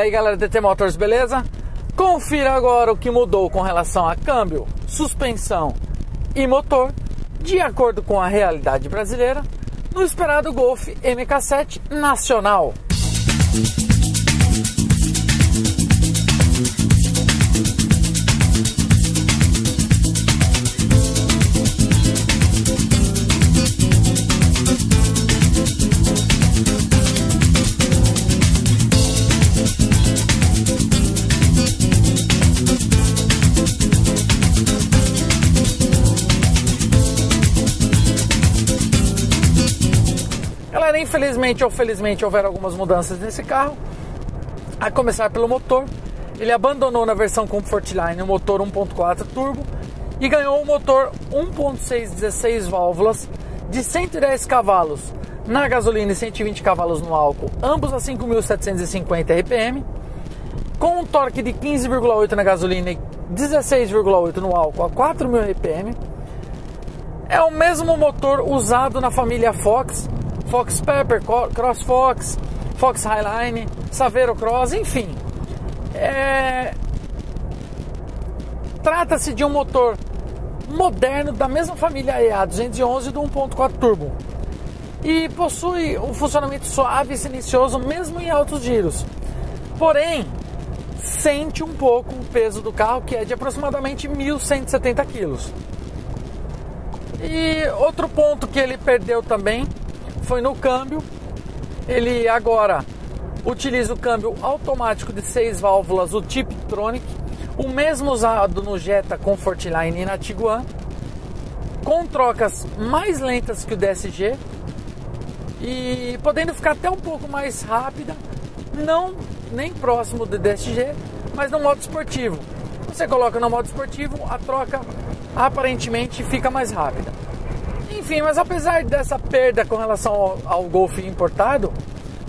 aí galera DT Motors, beleza? Confira agora o que mudou com relação a câmbio, suspensão e motor, de acordo com a realidade brasileira, no esperado Golf MK7 nacional. Galera, infelizmente ou felizmente houveram algumas mudanças nesse carro. A começar pelo motor. Ele abandonou na versão Comfortline o motor 1.4 turbo e ganhou o motor 1.6 16 válvulas de 110 cavalos na gasolina e 120 cavalos no álcool, ambos a 5.750 RPM, com um torque de 15,8 na gasolina e 16,8 no álcool a 4.000 RPM. É o mesmo motor usado na família Fox Fox Pepper, Cross Fox, Fox Highline, Saveiro Cross, enfim. É... Trata-se de um motor moderno da mesma família EA211 do 1.4 turbo e possui um funcionamento suave e silencioso mesmo em altos giros. Porém, sente um pouco o peso do carro que é de aproximadamente 1.170 kg. E outro ponto que ele perdeu também foi no câmbio. Ele agora utiliza o câmbio automático de seis válvulas, o Tiptronic, o mesmo usado no Jetta Comfortline e na Tiguan, com trocas mais lentas que o DSG e podendo ficar até um pouco mais rápida, não nem próximo do DSG, mas no modo esportivo. Você coloca no modo esportivo, a troca aparentemente fica mais rápida. Enfim, mas apesar dessa perda com relação ao, ao Golf importado,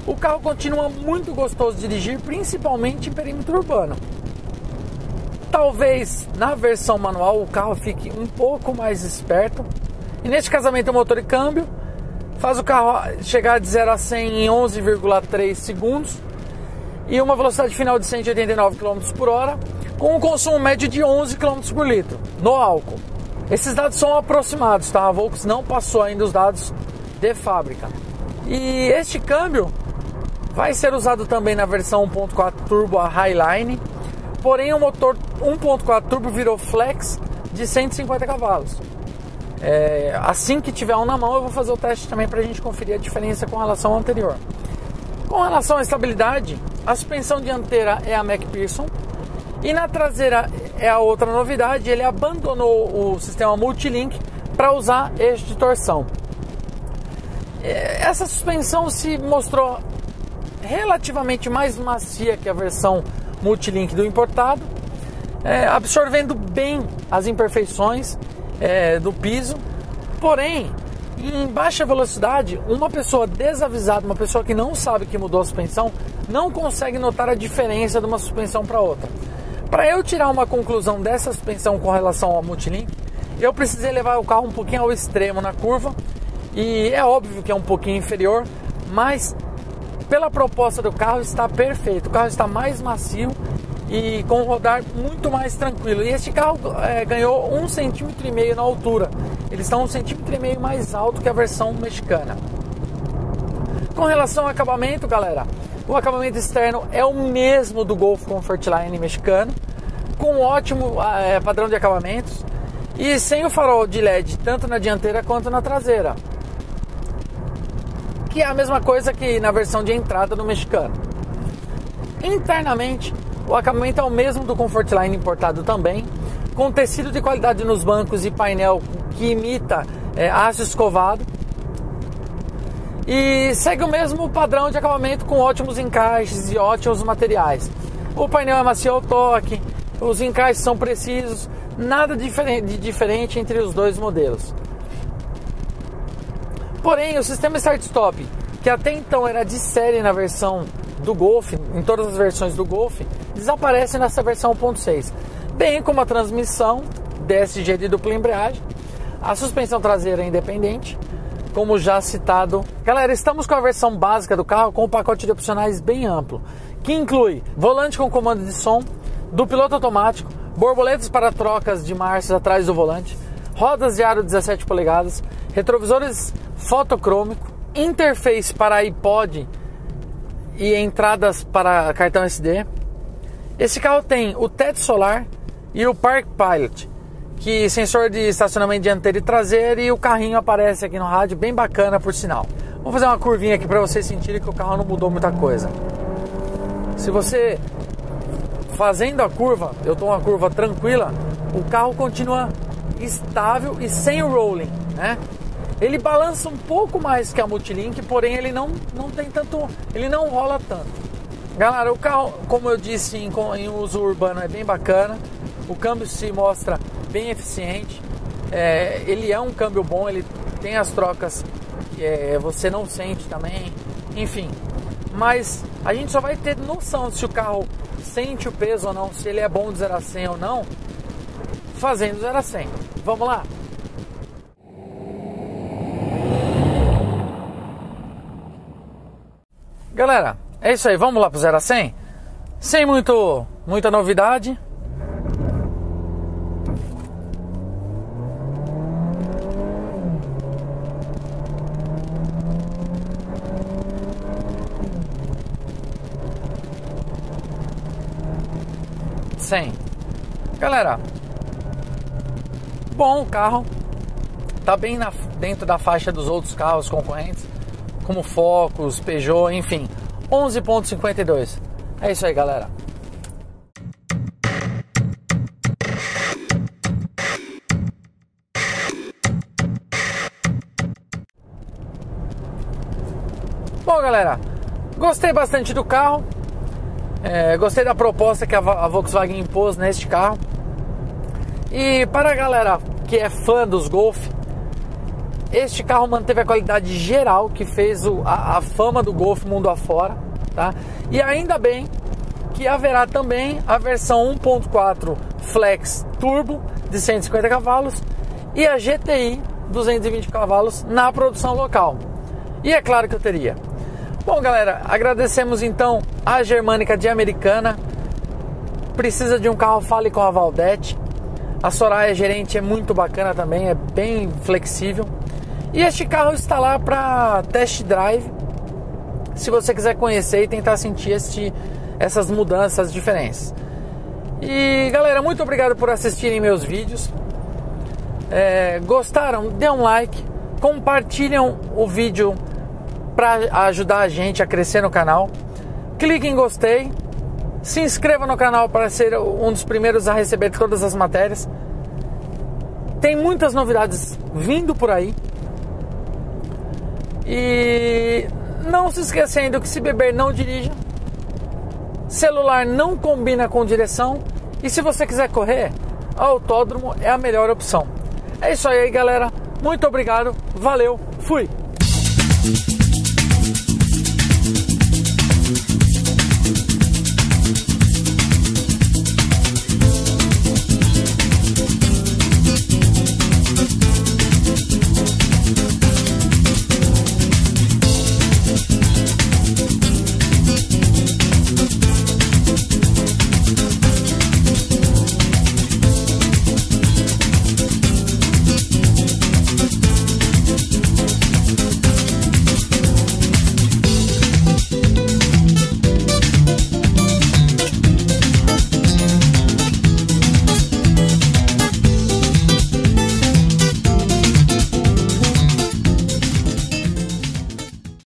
o carro continua muito gostoso de dirigir, principalmente em perímetro urbano. Talvez na versão manual o carro fique um pouco mais esperto. E neste casamento o motor e câmbio faz o carro chegar de 0 a 100 em 11,3 segundos e uma velocidade final de 189 km por hora, com um consumo médio de 11 km por litro no álcool. Esses dados são aproximados, tá? A Volks não passou ainda os dados de fábrica. E este câmbio vai ser usado também na versão 1.4 Turbo a Highline, porém o motor 1.4 Turbo virou Flex de 150 cavalos. É, assim que tiver um na mão, eu vou fazer o teste também para a gente conferir a diferença com relação ao anterior. Com relação à estabilidade, a suspensão dianteira é a McPherson e na traseira é a outra novidade, ele abandonou o sistema Multilink para usar eixo de torção. É, essa suspensão se mostrou relativamente mais macia que a versão Multilink do importado, é, absorvendo bem as imperfeições é, do piso. Porém, em baixa velocidade, uma pessoa desavisada, uma pessoa que não sabe que mudou a suspensão, não consegue notar a diferença de uma suspensão para outra. Para eu tirar uma conclusão dessa suspensão com relação ao Multilink, eu precisei levar o carro um pouquinho ao extremo na curva e é óbvio que é um pouquinho inferior, mas pela proposta do carro está perfeito. O carro está mais macio e com rodar muito mais tranquilo. E este carro é, ganhou um centímetro e meio na altura. Ele está um centímetro e meio mais alto que a versão mexicana. Com relação ao acabamento, galera, o acabamento externo é o mesmo do Golf Comfortline mexicano, com um ótimo é, padrão de acabamentos e sem o farol de LED tanto na dianteira quanto na traseira. Que é a mesma coisa que na versão de entrada do mexicano. Internamente, o acabamento é o mesmo do Comfortline importado também, com tecido de qualidade nos bancos e painel que imita é, aço escovado e segue o mesmo padrão de acabamento com ótimos encaixes e ótimos materiais. O painel é macio ao toque, os encaixes são precisos, nada de diferente entre os dois modelos. Porém, o sistema Start-Stop, que até então era de série na versão do Golf, em todas as versões do Golf, desaparece nessa versão 1.6, bem como a transmissão DSG de dupla embreagem, a suspensão traseira independente, como já citado. Galera, estamos com a versão básica do carro com um pacote de opcionais bem amplo, que inclui volante com comando de som, do piloto automático, borboletas para trocas de marchas atrás do volante, rodas de aro 17 polegadas, retrovisores fotocrômico, interface para iPod e entradas para cartão SD. Esse carro tem o teto solar e o Park Pilot, que sensor de estacionamento dianteiro e traseiro e o carrinho aparece aqui no rádio, bem bacana por sinal. Vou fazer uma curvinha aqui para vocês sentirem que o carro não mudou muita coisa. Se você fazendo a curva, eu estou uma curva tranquila, o carro continua estável e sem o rolling, né? Ele balança um pouco mais que a Multilink, porém ele não, não tem tanto, ele não rola tanto. Galera, o carro, como eu disse, em, em uso urbano é bem bacana. O câmbio se mostra bem eficiente. É, ele é um câmbio bom, ele tem as trocas que é, você não sente também. Enfim, mas a gente só vai ter noção se o carro sente o peso ou não, se ele é bom de 0 a 100 ou não, fazendo 0 a 100. Vamos lá? Galera, é isso aí, vamos lá pro 0 a 100? Sem muito, muita novidade. Galera, bom o carro, tá bem na, dentro da faixa dos outros carros concorrentes, como Focus, Peugeot, enfim, 11.52. É isso aí, galera. Bom, galera, gostei bastante do carro. É, gostei da proposta que a Volkswagen impôs neste carro. E para a galera que é fã dos Golf, este carro manteve a qualidade geral que fez o, a, a, fama do Golf mundo afora, tá? E ainda bem que haverá também a versão 1.4 Flex Turbo de 150 cavalos e a GTI 220 cavalos na produção local. E é claro que eu teria. Bom, galera, agradecemos então a Germânica de Americana. Precisa de um carro, fale com a Valdete. A Soraya gerente é muito bacana também, é bem flexível. E este carro está lá para test drive. Se você quiser conhecer e tentar sentir este, essas mudanças diferentes. E galera, muito obrigado por assistirem meus vídeos. É, gostaram? Dê um like, compartilham o vídeo para ajudar a gente a crescer no canal. Clique em gostei, se inscreva no canal para ser um dos primeiros a receber todas as matérias. Tem muitas novidades vindo por aí. E não se esquecendo que se beber não dirija. Celular não combina com direção. E se você quiser correr, autódromo é a melhor opção. É isso aí, galera. Muito obrigado. Valeu. Fui. Thank you.